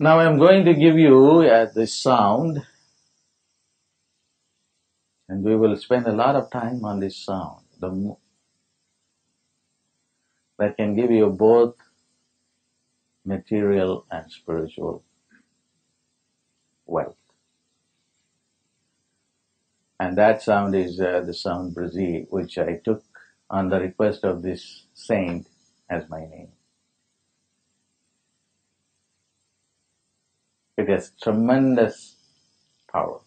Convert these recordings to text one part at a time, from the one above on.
Now I'm going to give you uh, this sound and we will spend a lot of time on this sound. The, that can give you both material and spiritual wealth. And that sound is uh, the sound Brzee, which I took on the request of this saint as my name. It has tremendous power.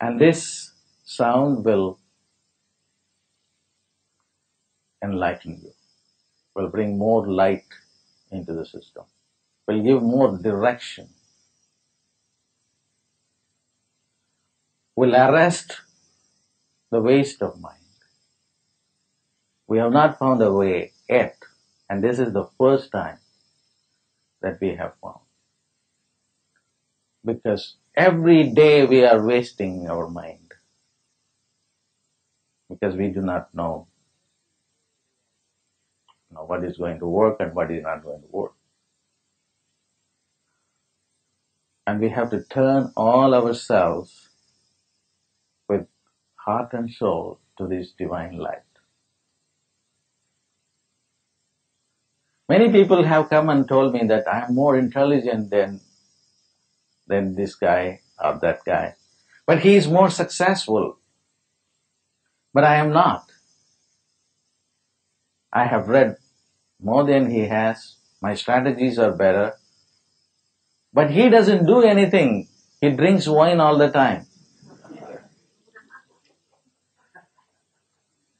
And this sound will enlighten you, will bring more light into the system, will give more direction, will arrest the waste of mind. We have not found a way yet, and this is the first time that we have found. Because every day we are wasting our mind because we do not know, you know what is going to work and what is not going to work. And we have to turn all ourselves heart and soul to this divine light. Many people have come and told me that I am more intelligent than than this guy or that guy. But he is more successful. But I am not. I have read more than he has. My strategies are better. But he doesn't do anything. He drinks wine all the time.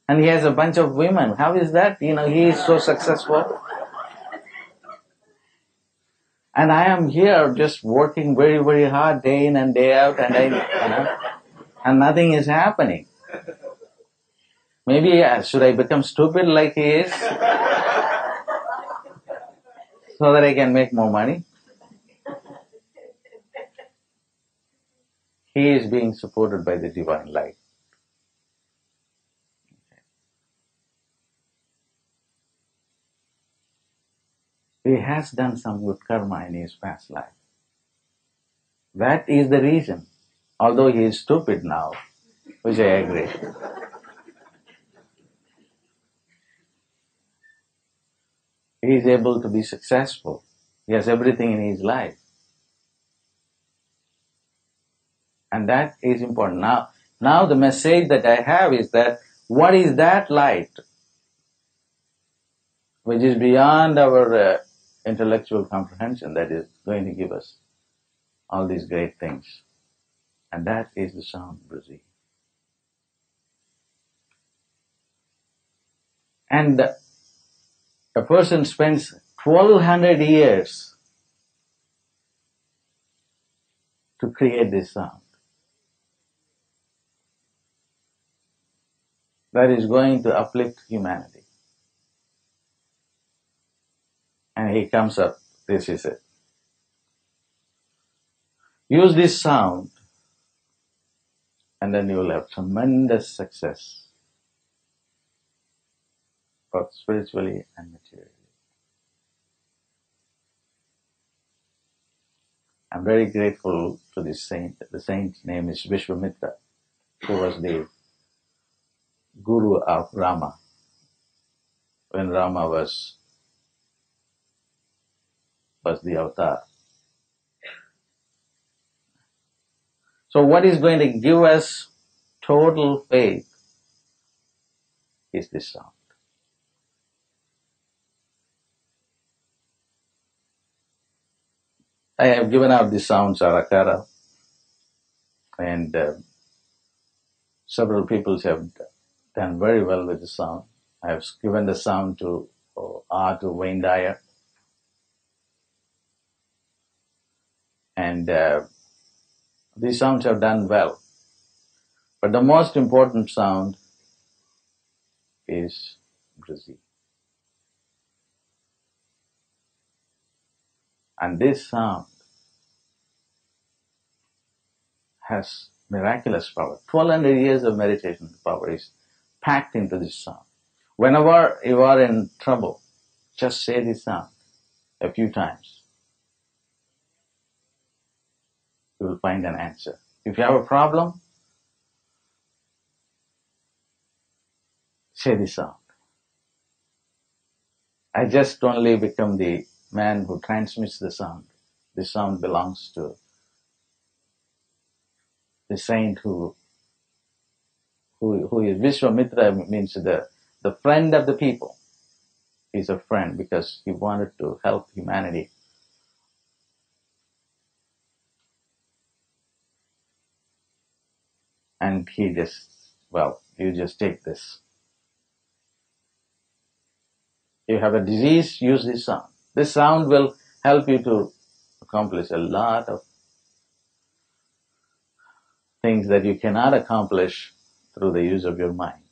And he has a bunch of women. How is that? You know, he is so successful. And I am here just working very, very hard day in and day out and I, you know, and nothing is happening. Maybe yeah, should I become stupid like he is? So that I can make more money? He is being supported by the divine light. He has done some good karma in his past life. That is the reason. Although he is stupid now, which I agree. He is able to be successful. He has everything in his life. And that is important. Now, now the message that I have is that what is that light which is beyond our uh, intellectual comprehension that is going to give us all these great things. And that is the sound Brzee. And a person spends 1200 years to create this sound. That is going to uplift humanity. And he comes up, this is it. Use this sound and then you will have tremendous success, both spiritually and materially. I'm very grateful to this saint. The saint's name is Vishwamitra, who was the guru of Rama when Rama was was the avatar. So what is going to give us total faith is this sound. I have given out the sound Sarakara and uh, several people have done very well with the sound. I have given the sound to uh, R to Wayne Dyer and uh, these sounds have done well. But the most important sound is Brzee. And this sound has miraculous power. 1200 years of meditation power is packed into this sound. Whenever you are in trouble, just say this sound a few times. You will find an answer. If you have a problem, say this sound. I just only become the man who transmits the sound. The sound belongs to the saint who who, who is Vishwamitra means the, the friend of the people. He's a friend because he wanted to help humanity. And he just, well, you just take this. You have a disease, use this sound. This sound will help you to accomplish a lot of things that you cannot accomplish through the use of your mind.